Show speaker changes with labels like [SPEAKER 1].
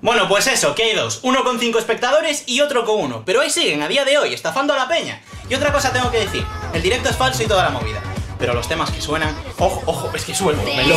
[SPEAKER 1] Bueno, pues eso, que hay dos. Uno con cinco espectadores y otro con uno. Pero ahí siguen, a día de hoy, estafando a la peña. Y otra cosa tengo que decir. El directo es falso y toda la movida. Pero los temas que suenan... Ojo, ojo, es que suelo, me lo...